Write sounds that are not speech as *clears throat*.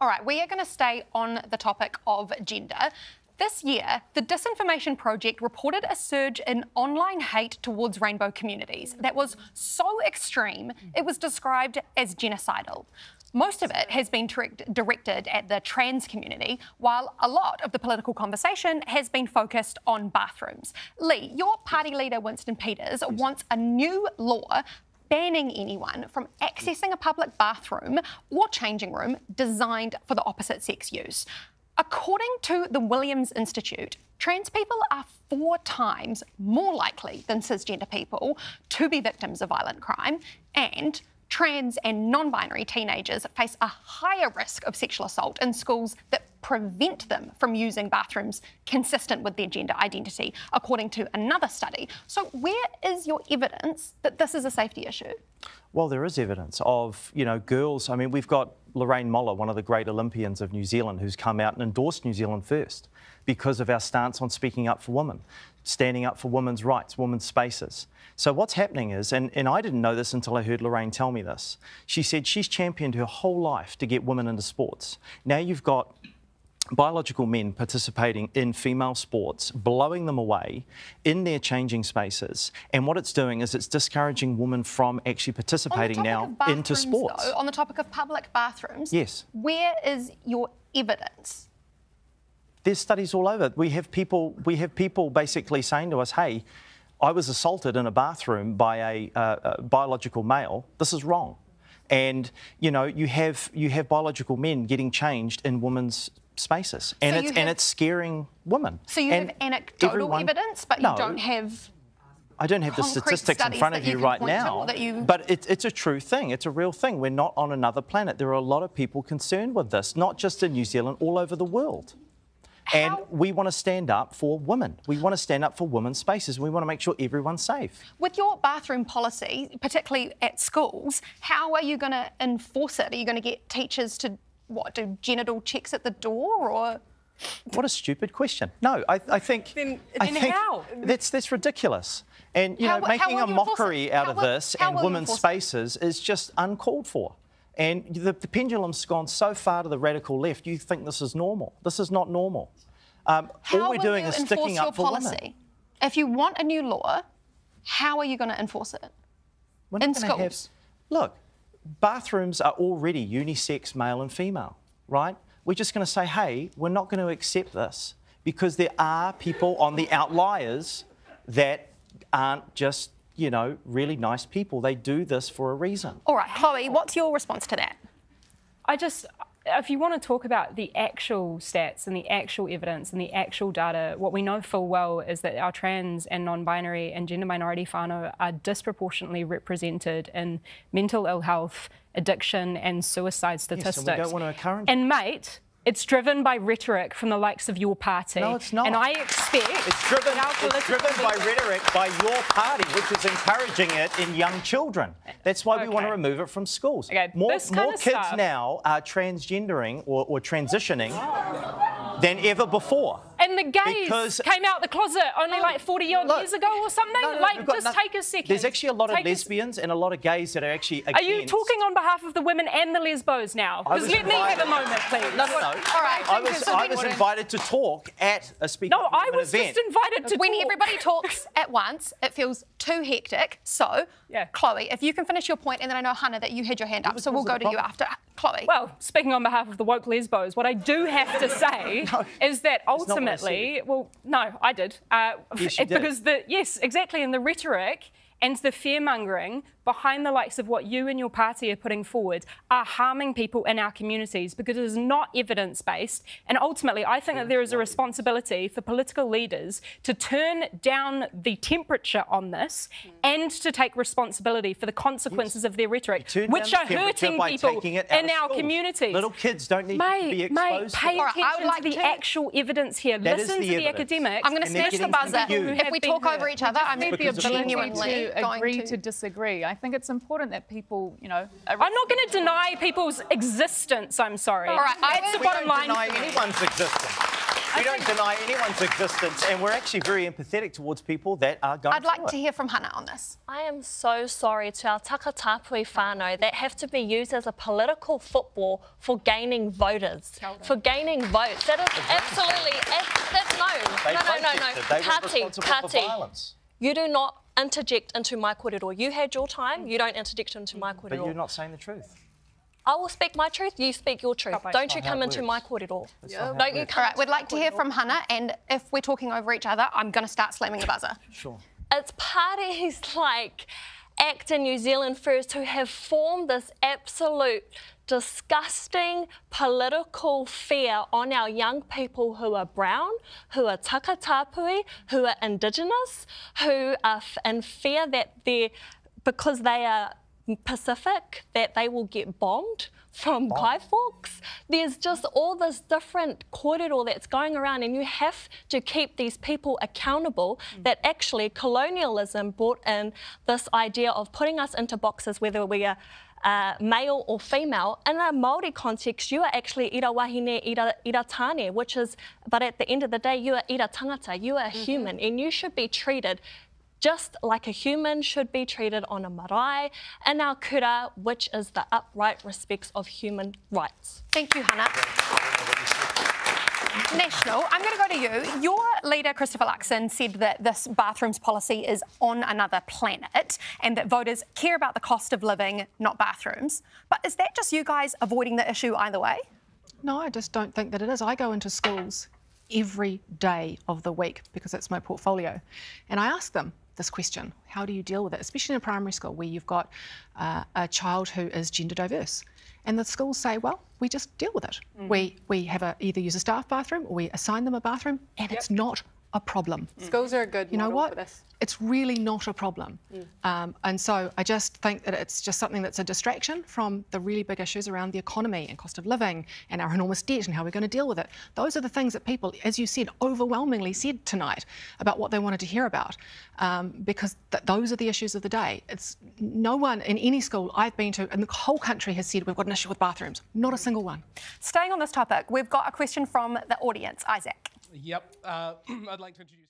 All right, we are going to stay on the topic of gender. This year, the Disinformation Project reported a surge in online hate towards rainbow communities that was so extreme it was described as genocidal. Most of it has been directed at the trans community, while a lot of the political conversation has been focused on bathrooms. Lee, your party leader, Winston Peters, wants a new law banning anyone from accessing a public bathroom or changing room designed for the opposite sex use. According to the Williams Institute, trans people are four times more likely than cisgender people to be victims of violent crime, and trans and non binary teenagers face a higher risk of sexual assault in schools that prevent them from using bathrooms consistent with their gender identity, according to another study. So, where is your evidence that this is a safety issue? Well, there is evidence of, you know, girls. I mean, we've got Lorraine Moller, one of the great Olympians of New Zealand, who's come out and endorsed New Zealand first because of our stance on speaking up for women, standing up for women's rights, women's spaces. So what's happening is, and, and I didn't know this until I heard Lorraine tell me this, she said she's championed her whole life to get women into sports. Now you've got biological men participating in female sports, blowing them away in their changing spaces. And what it's doing is it's discouraging women from actually participating now into sports. Though, on the topic of public bathrooms, yes. where is your evidence? There's studies all over. We have people. We have people basically saying to us, "Hey, I was assaulted in a bathroom by a, uh, a biological male. This is wrong." And you know, you have you have biological men getting changed in women's spaces, and so it's have, and it's scaring women. So you and have anecdotal everyone, evidence, but no, you don't have. I don't have the statistics in front of you, you right now, you... but it, it's a true thing. It's a real thing. We're not on another planet. There are a lot of people concerned with this, not just in New Zealand, all over the world. How... And we want to stand up for women. We want to stand up for women's spaces. We want to make sure everyone's safe. With your bathroom policy, particularly at schools, how are you going to enforce it? Are you going to get teachers to what do genital checks at the door or? What a stupid question. No, I, I think. Then, I then think how? That's that's ridiculous. And you how, know, making a mockery out of this and women's spaces is just uncalled for. And the, the, pendulum's gone so far to the radical left. You think this is normal? This is not normal. Um, all we're doing is sticking up for policy? women. If you want a new law, how are you going to enforce it? in schools. Have, look, bathrooms are already unisex, male and female, right? We're just going to say, hey, we're not going to accept this because there are people on the outliers that aren't just, you know, really nice people. They do this for a reason. All right, Chloe, what's your response to that? I just, if you want to talk about the actual stats and the actual evidence and the actual data, what we know full well is that our trans and non-binary and gender minority whānau are disproportionately represented in mental ill health, addiction and suicide statistics. Yes, and we don't want to encourage And mate, it's driven by rhetoric from the likes of your party. No, it's not. And I expect it's driven, it's driven by rhetoric by your party, which is encouraging it in young children. That's why okay. we want to remove it from schools. Okay, more more kids stuff... now are transgendering or, or transitioning oh. Than ever before. And the gays because, came out the closet only like 40 odd years ago or something? No, no, like, just no, take a second. There's actually a lot take of lesbians a... and a lot of gays that are actually against... Are you talking on behalf of the women and the lesbos now? Because let invited... me have a moment, please. No, no, no. All right. I was, I was invited to talk at a speaker No, I was event. just invited to talk. When talk. everybody talks *laughs* at once, it feels too hectic. So, yeah. Chloe, if you can finish your point, and then I know, Hannah, that you had your hand up, so we'll go to you after. Chloe. Well, speaking on behalf of the woke lesbos, what I do have to *laughs* say no, is that ultimately, well, no, I did. Uh, yes, did. Because the yes, exactly, and the rhetoric and the fear mongering behind the likes of what you and your party are putting forward are harming people in our communities because it is not evidence based. And ultimately, I think that there is a responsibility for political leaders to turn down the temperature on this and to take responsibility for the consequences yes. of their rhetoric, which are hurting people in our communities. Little kids don't need mate, to be exposed mate, pay attention right, like to the to... actual evidence here. That Listen the to the academics. I'm going to smash the buzzer. If we talk over each other, I'm genuinely to agree to disagree. I think it's important that people, you know. I'm not going to deny people's existence. I'm sorry. All right, I, it's the bottom line. We don't Deny anyone's existence. we don't deny anyone's existence, and we're actually very empathetic towards people that are going I'd like through to hear from Hannah on this. I am so sorry to our takatapui whānau that have to be used as a political football for gaining voters, for gaining votes. That is absolutely, eh, that's They no, no, no, no, no. protested. They were Party, responsible for party. violence. You do not interject into my korero. You had your time, you don't interject into my korero. But you're not saying the truth. I will speak my truth, you speak your truth. Not Don't you come into my korero. not how No, it you works. can't. All right, we'd like to hear from Hannah, and if we're talking over each other, I'm going to start slamming the buzzer. Sure. it's parties *laughs* like ACT in New Zealand First who have formed this absolute disgusting political fear on our young people who are brown, who are takatapui, who are indigenous, who are in fear that they're, because they are Pacific, that they will get bombed from kai Kaifox. There's just all this different korero that's going around, and you have to keep these people accountable mm. that actually colonialism brought in this idea of putting us into boxes, whether we are uh, male or female. In a Māori context, you are actually ira wahine, ira, ira tāne, which is, but at the end of the day, you are ira tangata, you are a human, and you should be treated just like a human should be treated on a marae and our kura, which is the upright respects of human rights. Thank you, Hannah. National, I'm going to go to you. Your leader, Christopher Luxon, said that this bathrooms policy is on another planet and that voters care about the cost of living, not bathrooms. But is that just you guys avoiding the issue either way? No, I just don't think that it is. I go into schools every day of the week because it's my portfolio. And I ask them this question how do you deal with it, especially in a primary school where you've got uh, a child who is gender diverse? And the schools say, well, we just deal with it. We, we have a, either use a staff bathroom or we assign them a bathroom, and it's not a problem. Schools are a good You know what? for this. It's really not a problem. Um, and so I just think that it's just something that's a distraction from the really big issues around the economy and cost of living and our enormous debt and how we're going to deal with it. Those are the things that people, as you said, overwhelmingly said tonight about what they wanted to hear about um, because th- those are the issues of the day. It's no one in any school I've been to in the whole country has said we've got an issue with bathrooms. Not a single one. Staying on this topic, we've got a question from the audience. Isaac. Yep. Uh, *clears throat* I'd like to introduce.